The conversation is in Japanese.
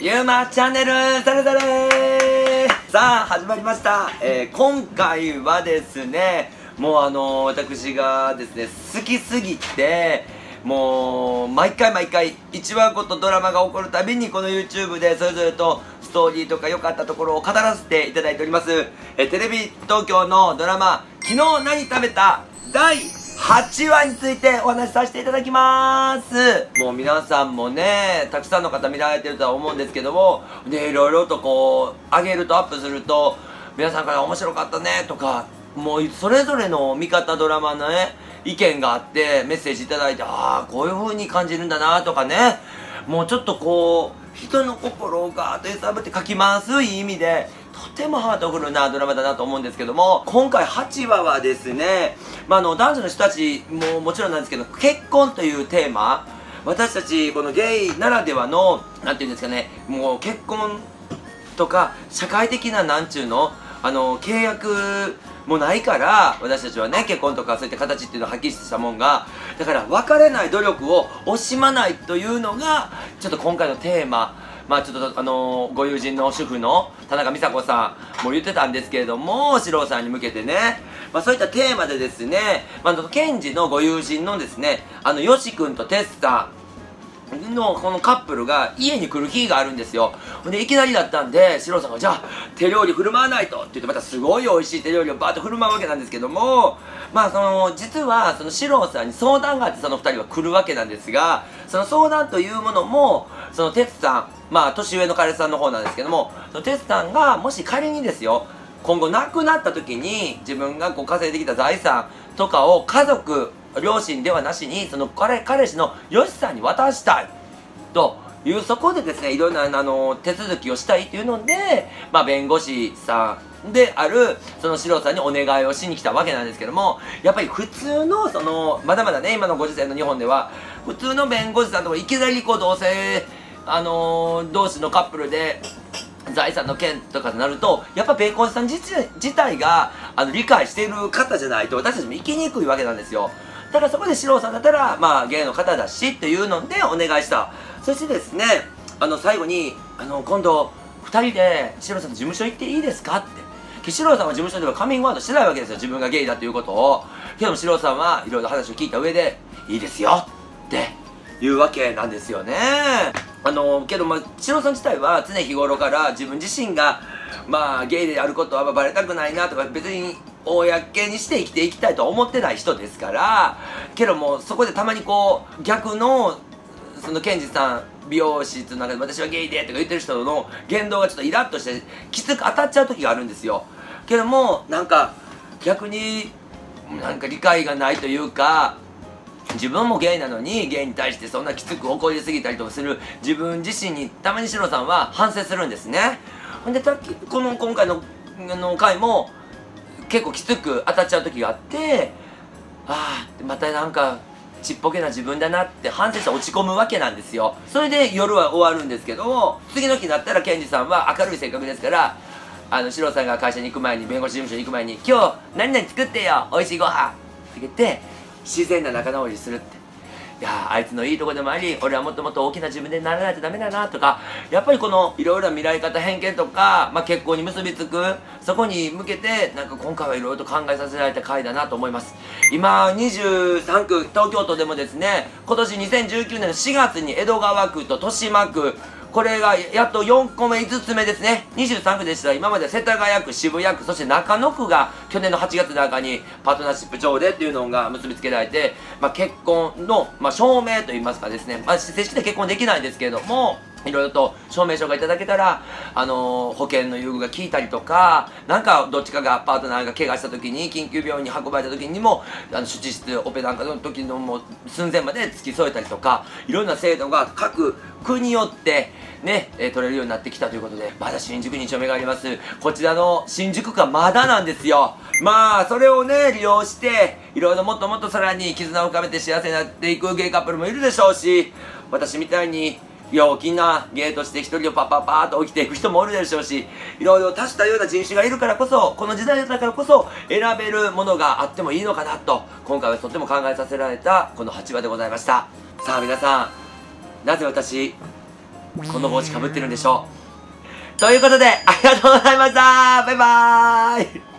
ゆうまチャンネルされされさあ始まりました、えー今回はですねもうあの私がですね好きすぎてもう毎回毎回1話ごとドラマが起こるたびにこの YouTube でそれぞれとストーリーとか良かったところを語らせていただいております、えーテレビ東京のドラマ「昨日何食べた?」第8話についてお話しさせていただきます。もう皆さんもねたくさんの方見られてるとは思うんですけどもでいろいろとこう上げるとアップすると皆さんから面白かったねとかもうそれぞれの見方ドラマのね意見があってメッセージいただいてああこういう風に感じるんだなとかね。もうちょっとこう人の心をガーッと揺さぶって書きますいい意味で。とてもハートフルなドラマだなと思うんですけども今回8話はですね、まあ、の男女の人たちももちろんなんですけど結婚というテーマ私たちこのゲイならではのなんていうんですかねもう結婚とか社会的ななんちゅうのあの契約もないから私たちはね結婚とかそういった形っていうのははっきりしたもんがだから別れない努力を惜しまないというのがちょっと今回のテーマまあちょっとあのご友人の主婦の田中美佐子さんも言ってたんですけれども四郎さんに向けてね、まあ、そういったテーマでですね、まあ、あの検事のご友人のですねあのよし君とテスさんのこのカップルが家に来る日があるんですよ。でいきなりだったんで四郎さんがじゃあ手料理振る舞わないとって言ってまたすごい美味しい手料理をバーッと振る舞うわけなんですけどもまあその実はその四郎さんに相談があってその2人は来るわけなんですがその相談というものもその哲さんまあ年上の彼氏さんの方なんですけどもその哲さんがもし仮にですよ今後亡くなった時に自分がこう稼いできた財産とかを家族両親ではなしにその彼彼氏のよしさんに渡したい。というそこでですねいろんなあの手続きをしたいっていうので、まあ、弁護士さんであるその四郎さんにお願いをしに来たわけなんですけどもやっぱり普通のそのまだまだね今のご時世の日本では普通の弁護士さんとかいきなりこう同性あの同士のカップルで財産の件とかとなるとやっぱ弁護士さん自自体があの理解している方じゃないと私たちも行きにくいわけなんですよ。だからそこで四郎さんだったらまあ芸の方だしっていうのでお願いした。そしてですねあの最後にあの今度2人で四郎さんと事務所行っていいですかって。四郎さんは事務所ではカミングアウトしてないわけですよ自分がゲイだということを。けども四郎さんはいろいろ話を聞いた上でいいですよっていうわけなんですよね。あのけどまあ四郎さん自体は常日頃から自分自身がまあゲイであることはバレたくないなとか別に公にして生きていきたいとは思ってない人ですからけどもそこでたまにこう逆のそのケンジさん美容室の中で私はゲイでとか言ってる人の言動がちょっとイラッとしてきつく当たっちゃう時があるんですよ。けどもなんか逆になんか理解がないというか自分もゲイなのにゲイに対してそんなきつく怒りすぎたりとかする自分自身にたまにシロさんは反省するんですね。ほんでたこの今回のの回も結構きつく当たっちゃう時があってああまたなんかちっぽけな自分だなって反省して落ち込むわけなんですよ。それで夜は終わるんですけども次の日になったらケンジさんは明るい性格ですからあのシロさんが会社に行く前に弁護士事務所に行く前に「今日何々作ってよ美味しいご飯って言って自然な仲直りするって。いやあいつのいいとこでもあり俺はもっともっと大きな自分でならないとダメだなとかやっぱりこのいろいろな見られ方偏見とか、まあ、結婚に結びつくそこに向けてなんか今回はいろいろと考えさせられた回だなと思います。今23区東京都でもですね今年2019年の4月に江戸川区と豊島区これがやっと4個目5つ目ですね。23区でした。今まで世田谷区渋谷区そして中野区が去年の8月中にパートナーシップ上でっていうのが結びつけられて、まあ、結婚の、まあ、証明といいますかですね、まあ、正式で結婚できないんですけれどもいろいろと証明書がいただけたら、あのー保険の優遇が効いたりとか、なんかどっちかがパートナーが怪我した時に緊急病院に運ばれた時にも、あの手術室、オペなんかの時のもう寸前まで付き添えたりとか、いろんな制度が各区によって、ね、えー取れるようになってきたということで、まだ新宿に丁目があります。こちらの新宿区はまだなんですよ。まあ、それをね、利用して、いろいろもっともっとさらに絆を深めて幸せになっていくゲイカップルもいるでしょうし、私みたいに、陽気なゲイとして一人をパッパッパーと起きていく人もおるでしょうしいろいろ多種多様な人種がいるからこそこの時代だからこそ選べるものがあってもいいのかなと今回はとっても考えさせられたこの8話でございました。さあ皆さんなぜ私この帽子かぶってるんでしょう？ということでありがとうございました。バイバーイ。